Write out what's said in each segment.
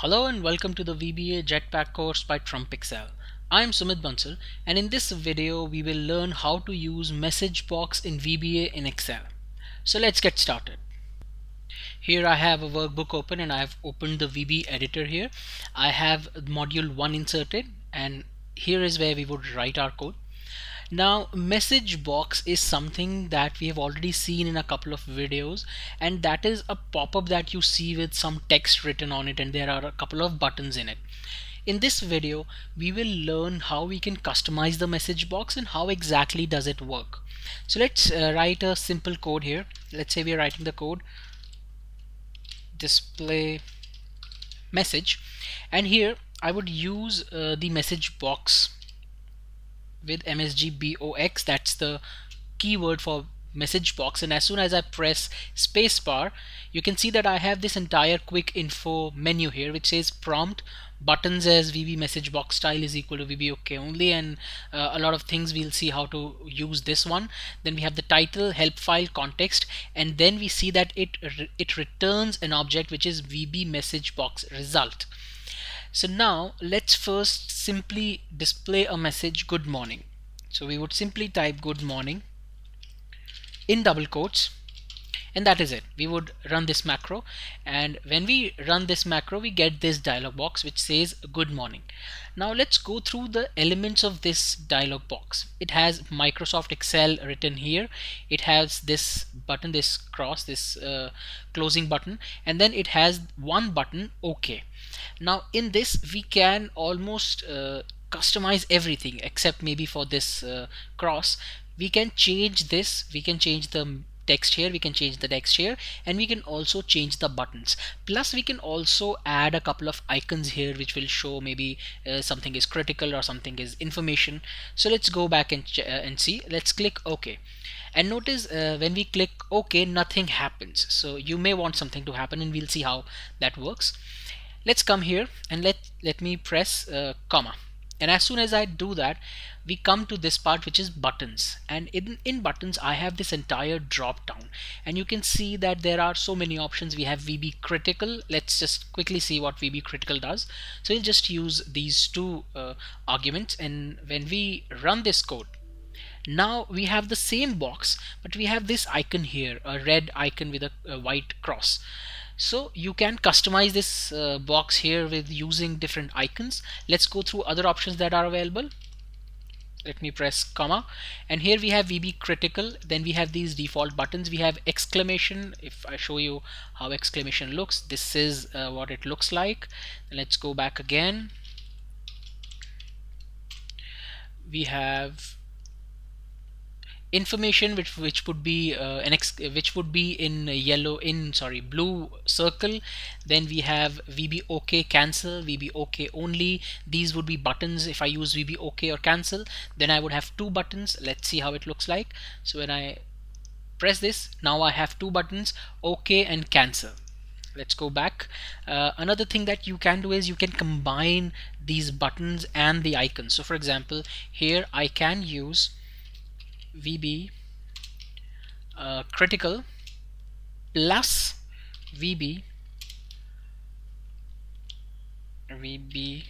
Hello and welcome to the VBA Jetpack course by Trump Excel. I'm Sumit Bansal and in this video we will learn how to use message box in VBA in Excel. So let's get started. Here I have a workbook open and I have opened the VB editor here. I have module 1 inserted and here is where we would write our code. Now message box is something that we have already seen in a couple of videos and that is a pop-up that you see with some text written on it and there are a couple of buttons in it. In this video we will learn how we can customize the message box and how exactly does it work. So let's uh, write a simple code here. Let's say we are writing the code display message and here I would use uh, the message box with msgbox that's the keyword for message box. And as soon as I press spacebar you can see that I have this entire quick info menu here which says prompt buttons as VB message box style is equal to VB OK only and uh, a lot of things we'll see how to use this one. Then we have the title help file context and then we see that it it returns an object which is VB message box result so now let's first simply display a message good morning. So we would simply type good morning in double quotes and that is it. We would run this macro. And when we run this macro we get this dialog box which says good morning. Now let's go through the elements of this dialog box. It has Microsoft Excel written here. It has this button this cross this uh, closing button. And then it has one button OK. Now in this we can almost uh, customize everything except maybe for this uh, cross. We can change this. We can change the text here we can change the text here and we can also change the buttons. Plus we can also add a couple of icons here which will show maybe uh, something is critical or something is information. So let's go back and, uh, and see. Let's click OK. And notice uh, when we click OK nothing happens. So you may want something to happen and we'll see how that works. Let's come here and let let me press uh, comma and as soon as I do that we come to this part which is buttons. And in, in buttons I have this entire drop down. And you can see that there are so many options. We have VB critical. Let's just quickly see what VB critical does. So we'll just use these two uh, arguments. And when we run this code now we have the same box but we have this icon here a red icon with a, a white cross so you can customize this uh, box here with using different icons. Let's go through other options that are available. Let me press comma. And here we have VB critical. Then we have these default buttons. We have exclamation. If I show you how exclamation looks this is uh, what it looks like. Let's go back again. We have information which which would be uh, an ex which would be in yellow in sorry blue circle. Then we have VB OK cancel VB OK only. These would be buttons. If I use VB OK or cancel then I would have two buttons. Let's see how it looks like. So when I press this now I have two buttons OK and cancel. Let's go back. Uh, another thing that you can do is you can combine these buttons and the icons. So for example here I can use VB uh, critical plus VB VB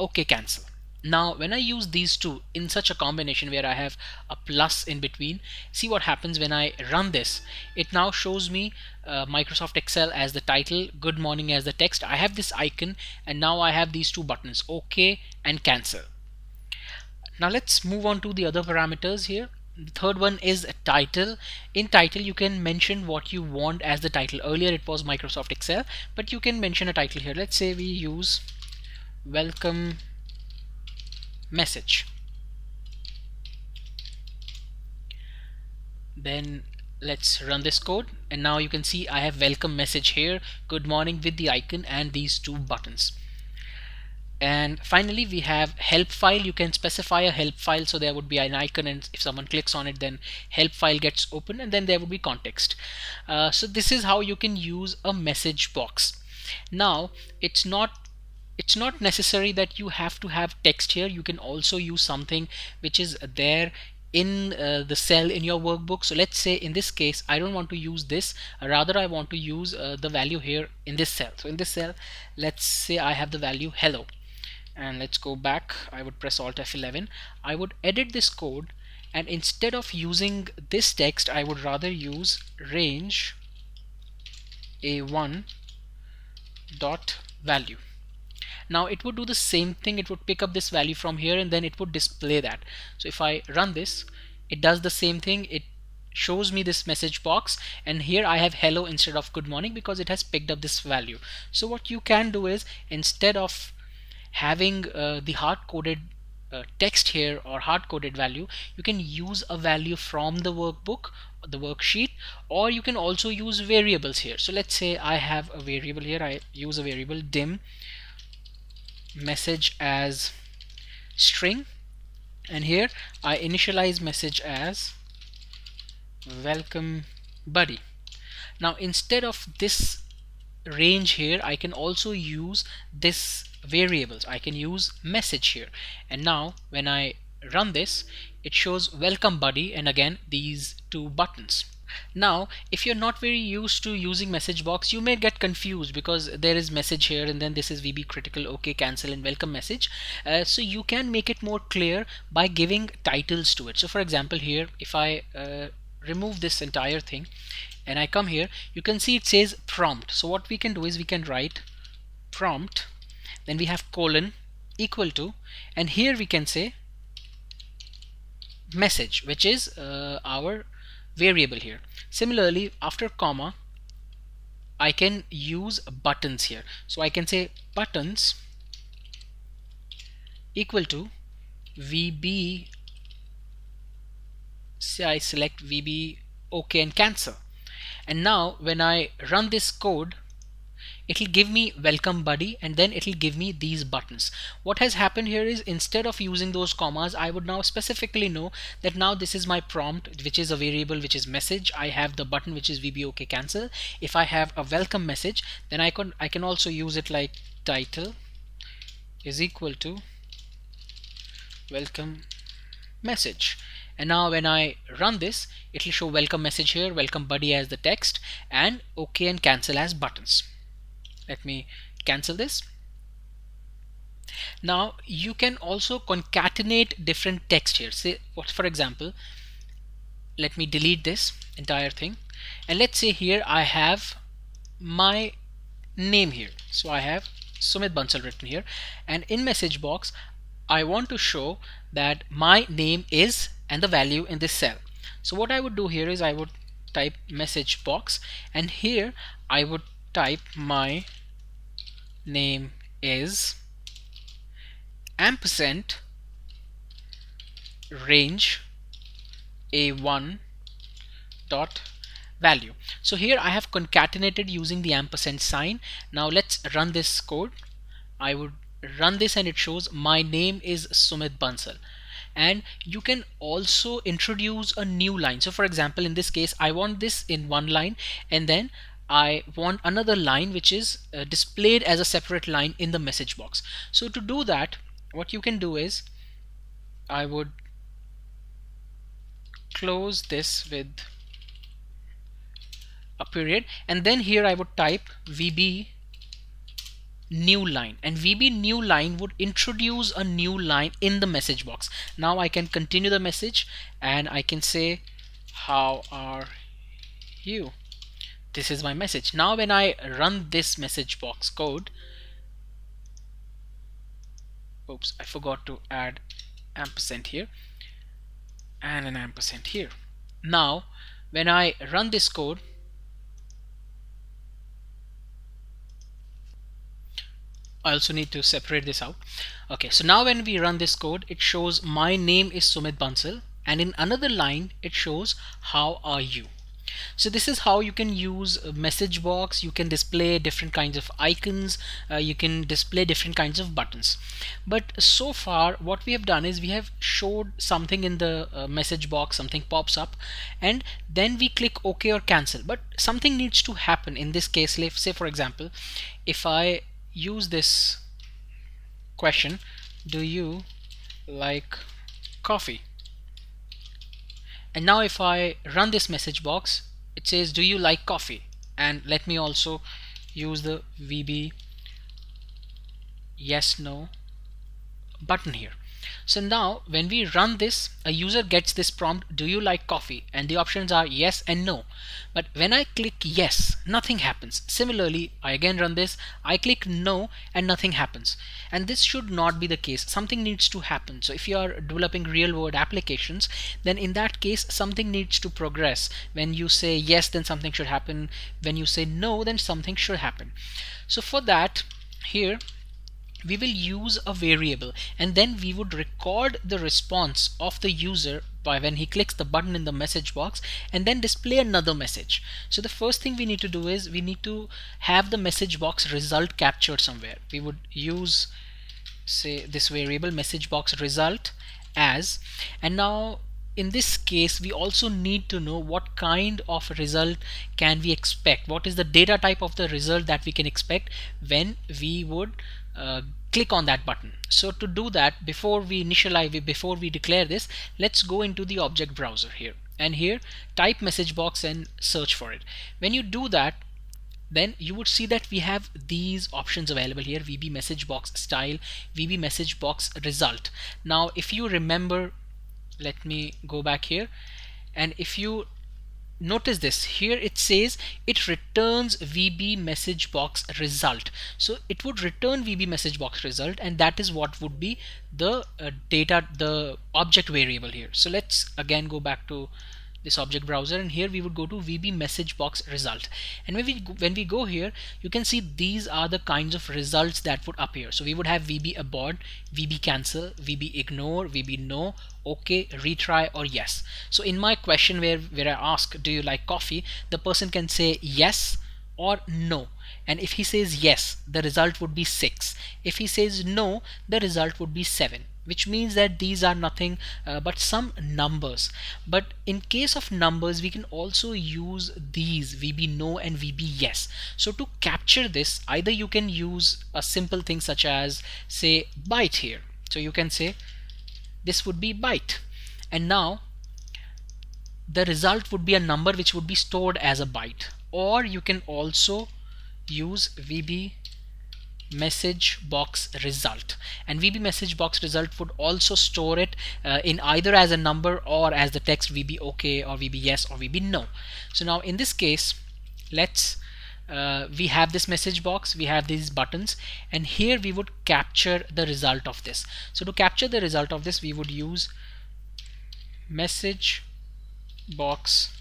OK cancel. Now when I use these two in such a combination where I have a plus in between see what happens when I run this. It now shows me uh, Microsoft Excel as the title good morning as the text. I have this icon and now I have these two buttons OK and cancel now let's move on to the other parameters here. The third one is a title. In title, you can mention what you want as the title. Earlier it was Microsoft Excel, but you can mention a title here. Let's say we use welcome message. Then let's run this code and now you can see I have welcome message here good morning with the icon and these two buttons and finally we have help file. You can specify a help file. So there would be an icon and if someone clicks on it then help file gets open and then there would be context. Uh, so this is how you can use a message box. Now it's not it's not necessary that you have to have text here. You can also use something which is there in uh, the cell in your workbook. So let's say in this case I don't want to use this. Rather I want to use uh, the value here in this cell. So in this cell let's say I have the value hello and let's go back. I would press alt F11 I would edit this code and instead of using this text I would rather use range a1 dot value. Now it would do the same thing. It would pick up this value from here and then it would display that. So if I run this it does the same thing. It shows me this message box and here I have hello instead of good morning because it has picked up this value. So what you can do is instead of having uh, the hard-coded uh, text here or hard-coded value you can use a value from the workbook the worksheet or you can also use variables here. So let's say I have a variable here. I use a variable dim message as string. And here I initialize message as welcome buddy. Now instead of this range here I can also use this variables. I can use message here. And now when I run this it shows welcome buddy and again these two buttons. Now if you're not very used to using message box you may get confused because there is message here and then this is VB critical OK cancel and welcome message. Uh, so you can make it more clear by giving titles to it. So for example here if I uh, remove this entire thing and I come here you can see it says prompt. So what we can do is we can write prompt then we have colon equal to and here we can say message which is uh, our variable here. Similarly after comma I can use buttons here. So I can say buttons equal to VB say I select VB OK and cancel. And now when I run this code it'll give me welcome buddy and then it'll give me these buttons. What has happened here is instead of using those commas I would now specifically know that now this is my prompt which is a variable which is message. I have the button which is VBOK cancel. If I have a welcome message then I can I can also use it like title is equal to welcome message. And now when I run this it'll show welcome message here welcome buddy as the text and OK and cancel as buttons let me cancel this. Now you can also concatenate different text here. Say what for example let me delete this entire thing. And let's say here I have my name here. So I have Sumit Bansal written here. And in message box I want to show that my name is and the value in this cell. So what I would do here is I would type message box. And here I would type my name is ampersand range a1 dot value. So here I have concatenated using the ampersand sign. Now let's run this code. I would run this and it shows my name is Sumit Bansal. And you can also introduce a new line. So for example in this case I want this in one line and then I want another line which is uh, displayed as a separate line in the message box. So to do that what you can do is I would close this with a period and then here I would type VB new line and VB new line would introduce a new line in the message box. Now I can continue the message and I can say how are you this is my message. Now when I run this message box code oops I forgot to add ampersand here and an ampersand here. Now when I run this code I also need to separate this out. Okay so now when we run this code it shows my name is Sumit Bansal and in another line it shows how are you so this is how you can use a message box. You can display different kinds of icons. Uh, you can display different kinds of buttons. But so far what we have done is we have showed something in the uh, message box. Something pops up. And then we click OK or cancel. But something needs to happen in this case. Say for example if I use this question do you like coffee? And now if I run this message box it says do you like coffee? And let me also use the VB yes no button here so now when we run this, a user gets this prompt, do you like coffee? And the options are yes and no. But when I click yes, nothing happens. Similarly, I again run this, I click no and nothing happens. And this should not be the case. Something needs to happen. So if you are developing real world applications, then in that case, something needs to progress. When you say yes, then something should happen. When you say no, then something should happen. So for that, here we will use a variable and then we would record the response of the user by when he clicks the button in the message box and then display another message. So the first thing we need to do is we need to have the message box result captured somewhere. We would use say this variable message box result as and now in this case we also need to know what kind of result can we expect what is the data type of the result that we can expect when we would uh, click on that button. So to do that before we initialize before we declare this let's go into the object browser here. And here type message box and search for it. When you do that then you would see that we have these options available here VB message box style VB message box result. Now if you remember let me go back here. And if you notice this. Here it says it returns VB message box result. So it would return VB message box result and that is what would be the uh, data the object variable here. So let's again go back to this object browser and here we would go to VB message box result. And when we when we go here you can see these are the kinds of results that would appear. So we would have VB abort VB cancel VB ignore VB no okay retry or yes. So in my question where where I ask do you like coffee? The person can say yes or no. And if he says yes the result would be 6 if he says no the result would be 7 which means that these are nothing uh, but some numbers. But in case of numbers we can also use these VB no and VB yes. So to capture this either you can use a simple thing such as say byte here. So you can say this would be byte. And now the result would be a number which would be stored as a byte. Or you can also use VB message box result. And VB message box result would also store it uh, in either as a number or as the text VB okay or VB yes or VB no. So now in this case let's uh, we have this message box we have these buttons and here we would capture the result of this. So to capture the result of this we would use message box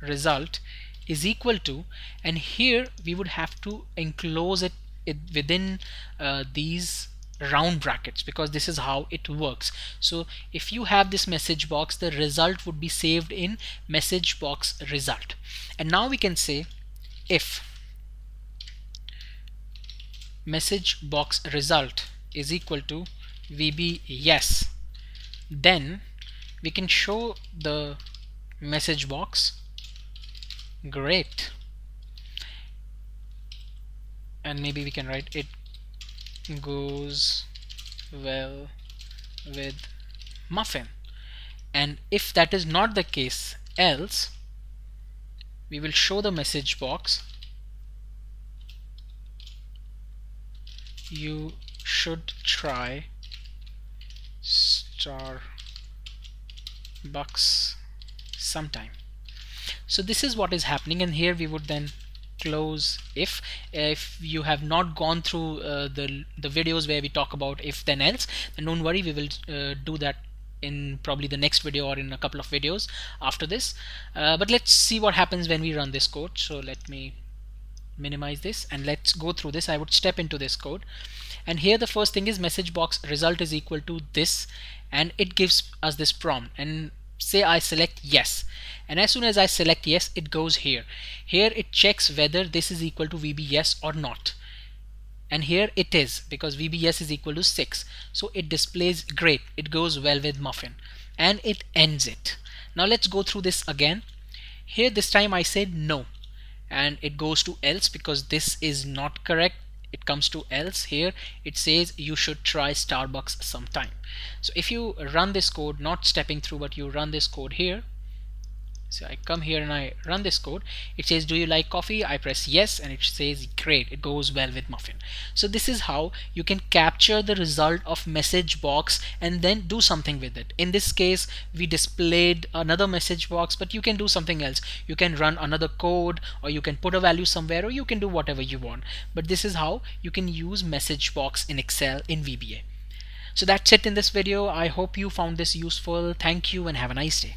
result is equal to and here we would have to enclose it it within uh, these round brackets because this is how it works. So if you have this message box the result would be saved in message box result. And now we can say if message box result is equal to VB yes then we can show the message box great and maybe we can write it goes well with muffin. And if that is not the case else we will show the message box. You should try Starbucks sometime. So this is what is happening and here we would then close if if you have not gone through uh, the the videos where we talk about if then else then don't worry we will uh, do that in probably the next video or in a couple of videos after this. Uh, but let's see what happens when we run this code. So let me minimize this and let's go through this. I would step into this code. And here the first thing is message box result is equal to this and it gives us this prompt. And say I select yes. And as soon as I select yes it goes here. Here it checks whether this is equal to VB yes or not. And here it is because VB yes is equal to 6 so it displays great. It goes well with muffin. And it ends it. Now let's go through this again. Here this time I said no. And it goes to else because this is not correct it comes to else here it says you should try Starbucks sometime. So if you run this code not stepping through but you run this code here so I come here and I run this code. It says do you like coffee? I press yes and it says great it goes well with muffin. So this is how you can capture the result of message box and then do something with it. In this case we displayed another message box but you can do something else. You can run another code or you can put a value somewhere or you can do whatever you want. But this is how you can use message box in Excel in VBA so that's it in this video. I hope you found this useful. Thank you and have a nice day